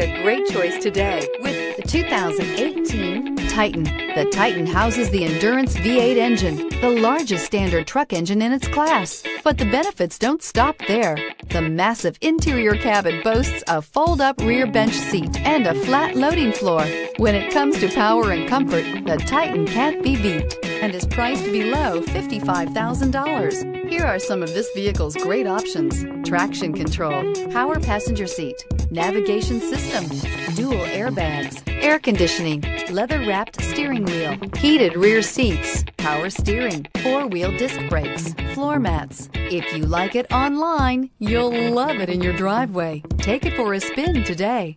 a great choice today with the 2018 Titan. The Titan houses the Endurance V8 engine, the largest standard truck engine in its class. But the benefits don't stop there. The massive interior cabin boasts a fold-up rear bench seat and a flat loading floor. When it comes to power and comfort, the Titan can't be beat and is priced below $55,000. Here are some of this vehicle's great options. Traction control, power passenger seat, navigation system, dual airbags, air conditioning, leather-wrapped steering wheel, heated rear seats, power steering, four-wheel disc brakes, floor mats. If you like it online, you'll love it in your driveway. Take it for a spin today.